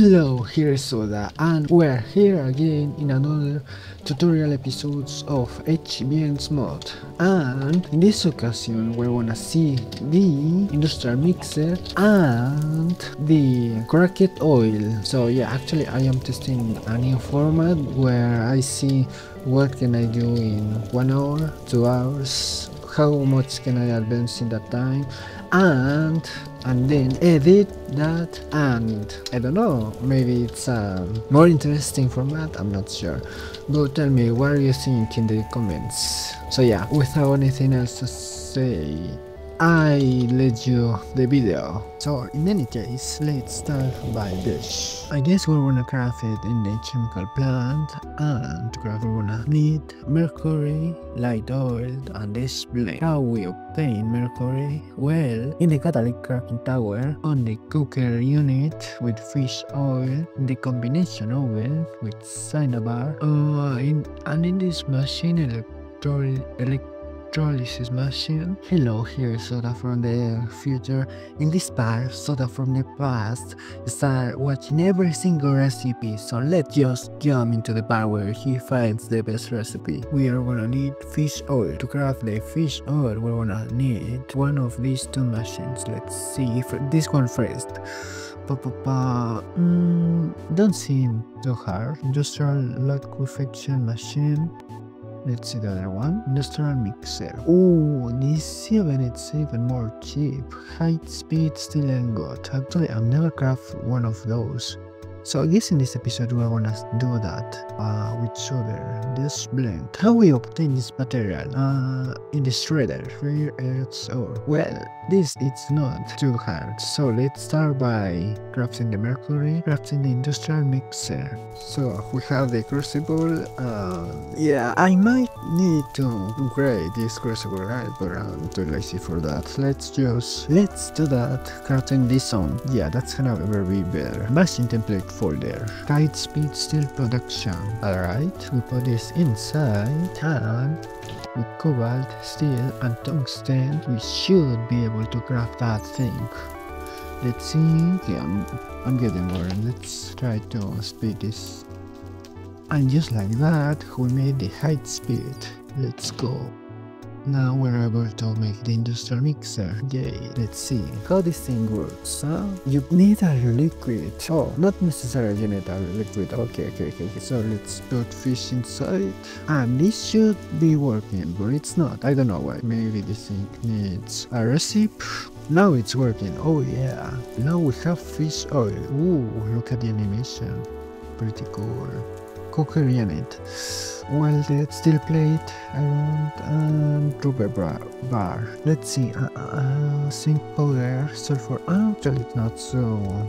Hello, here is Souta and we're here again in another tutorial episodes of HBM's mod and in this occasion we're gonna see the industrial mixer and the cracked oil. So yeah actually I am testing a new format where I see what can I do in one hour, two hours, how much can I advance in that time and and then edit that and I don't know maybe it's a more interesting format I'm not sure. But tell me what you think in the comments? So yeah without anything else to say I let you the video. So in any case, let's start by this. I guess we're gonna craft it in the chemical plant and craft we're gonna need mercury, light oil and this blend. How we obtain mercury? Well, in the catalytic cracking tower, on the coker unit with fish oil, the combination oven with cinnabar, uh, in, and in this machine electro electro electrolysis machine. Hello, here is Souta from the future. In this part, Souta from the past start watching every single recipe, so let's just jump into the part where he finds the best recipe. We are gonna need fish oil. To craft the fish oil, we're gonna need one of these two machines. Let's see if this one first. Pa, pa, pa. Mm, don't seem too hard. Industrial liquefaction machine. Let's see the other one. Industrial mixer. Oh, this even it's even more cheap. High speed steel good. Actually, I've never crafted one of those. So I guess in this episode we're gonna do that uh, with solder, this blend. How we obtain this material? Uh, in the shredder, where it's all. Well, this it's not too hard. So let's start by crafting the mercury, crafting the industrial mixer. So we have the crucible. Uh, yeah, I might need to upgrade this crucible, right? But I'm too lazy for that. Let's just let's do that. Crafting this on. Yeah, that's gonna be better. Machine template High speed steel production. Alright, we put this inside and with cobalt, steel and tungsten we should be able to craft that thing. Let's see. Okay, I'm, I'm getting more. Let's try to speed this. And just like that, we made the high speed. Let's go. Now we're able to make the industrial mixer. Yay, let's see how this thing works. Huh? You need a liquid. Oh, not necessarily you need a liquid. Okay, okay, okay, okay. So let's put fish inside. And this should be working, but it's not. I don't know why. Maybe this thing needs a recipe. Now it's working. Oh yeah. Now we have fish oil. Ooh, look at the animation. Pretty cool. Coker unit welded steel plate around and rubber bar. Let's see, uh, uh, zinc powder, sulfur, uh, actually it's not so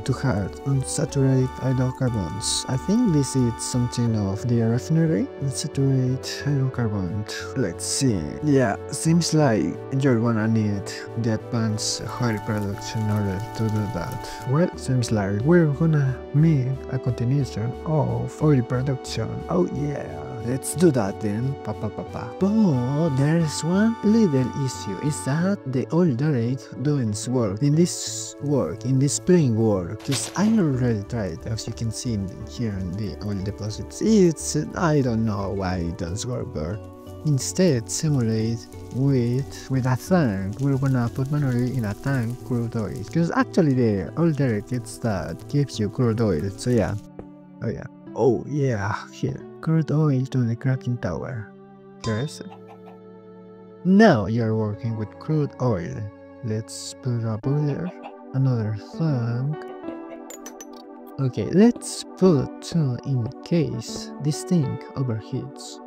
too hard. Unsaturated hydrocarbons. I think this is something of the refinery. Unsaturated hydrocarbon. Let's see. Yeah, seems like you're gonna need the advanced oil production in order to do that. Well, seems like we're gonna make a continuation of oil production. Oh yeah. Let's do that then. Pa, pa, pa, pa. But there's one little issue is that the oil derrick doesn't work in this work, in this spring work. Because I already tried, as you can see here in the oil deposits. It's, I don't know why it doesn't work, but instead simulate with with a tank we're gonna put manually in a tank crude oil because actually the oil derrick it's that gives you crude oil so yeah oh yeah oh yeah here crude oil to the cracking tower. Yes. Now you're working with crude oil. Let's put a boiler, another tank. Okay, let's put two in case this thing overheats.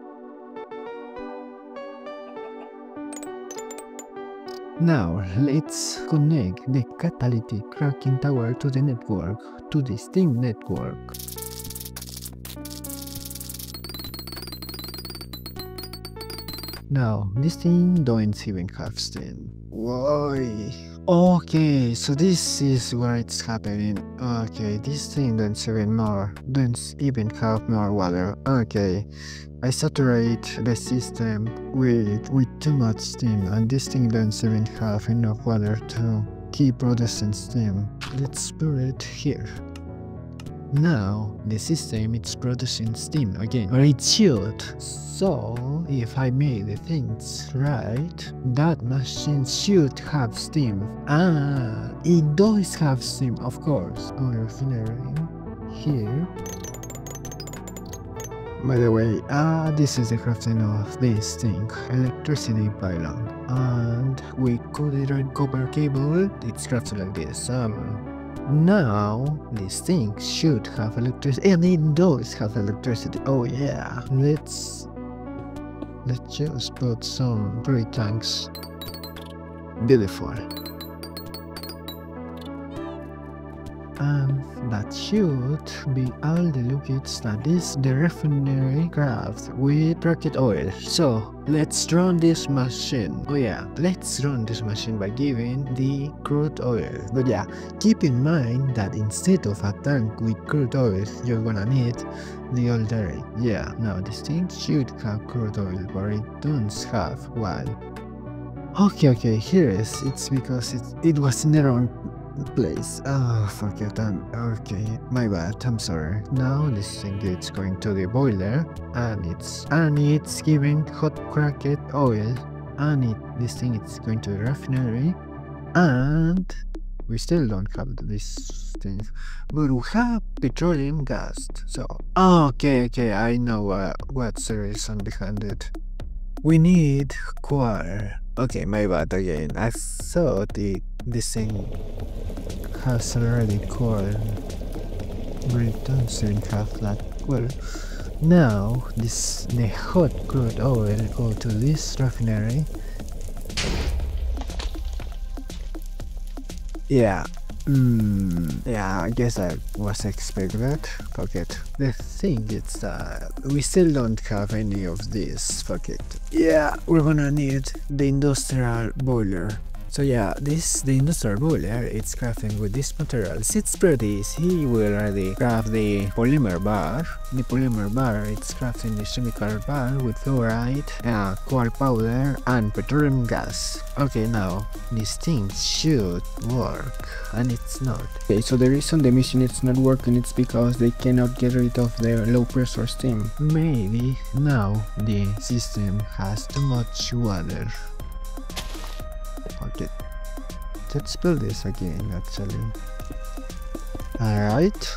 Now let's connect the catalytic cracking tower to the network, to the steam network. Now, this thing don't even have steam. Why? Okay, so this is where it's happening. Okay, this thing doesn't even more, doesn't even have more water. Okay, I saturate the system with with too much steam, and this thing doesn't even have enough water to keep producing steam. Let's put it here. Now the system is producing steam again, or it should. So if I made the things right, that machine should have steam. Ah, it does have steam, of course. On refinery here. By the way, ah, this is the crafting of this thing, electricity pylon, and we could it on copper cable. It's crafted like this. Um, now, this thing should have electricity, and it does have electricity. Oh yeah, let's let's just put some three tanks. Beautiful. And that should be all the liquids that is the refinery craft with rocket oil. So let's run this machine. Oh yeah, let's run this machine by giving the crude oil. But yeah, keep in mind that instead of a tank with crude oil, you're gonna need the oil. Yeah, now this thing should have crude oil, but it doesn't have one. Okay, okay, here is. It's because it, it was in the wrong place. Oh, fuck it. I'm, okay, my bad. I'm sorry. Now this thing is going to the boiler, and it's and it's giving hot cracked oil, and it this thing is going to the refinery, and we still don't have this thing, but we have petroleum gas. So okay, okay, I know uh, what's the reason behind it. We need coal. Okay, my bad again. I thought it, this thing has already called returns in have that well now this the hot crude oil go to this refinery yeah mm, yeah I guess I was expecting that fuck it. The thing is that we still don't have any of this. Fuck it. Yeah we're gonna need the industrial boiler so yeah, this the industrial boiler it's crafting with this materials. It's pretty easy. We already craft the polymer bar. The polymer bar it's crafting the chemical bar with fluoride, uh, coal powder, and petroleum gas. Okay, now this thing should work, and it's not. Okay, so the reason the machine is not working it's because they cannot get rid of their low pressure steam. Maybe now the system has too much water. Let's build this again actually. Alright.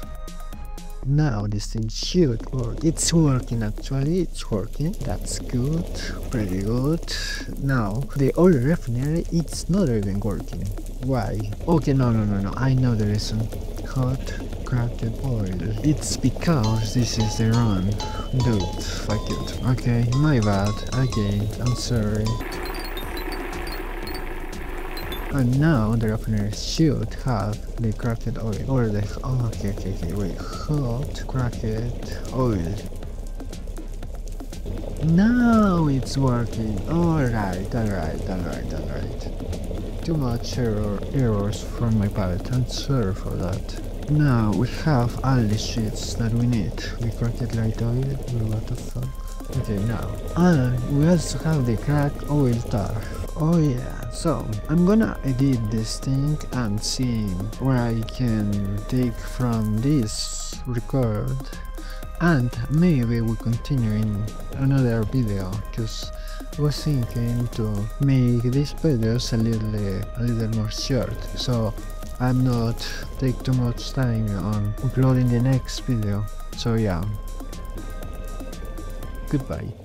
Now this thing should work. It's working actually, it's working. That's good, pretty good. Now the oil refinery it's not even working. Why? Okay, no no no no, I know the reason. Hot cracked oil. It's because this is the run. Dude, fuck it. Okay, my bad. Again, I'm sorry. And now the refinery should have the cracked oil or the oh okay okay okay wait hot cracked oil. Now it's working. Alright, alright, alright, alright. Too much error errors from my palette, I'm sorry for that. Now we have all the sheets that we need. We cracked light oil, what the fuck? Okay now. And we also have the cracked oil tar. Oh yeah, so I'm gonna edit this thing and see where I can take from this record and maybe we'll continue in another video because I was thinking to make these videos a little a little more short. So I'm not take too much time on uploading the next video. So yeah. Goodbye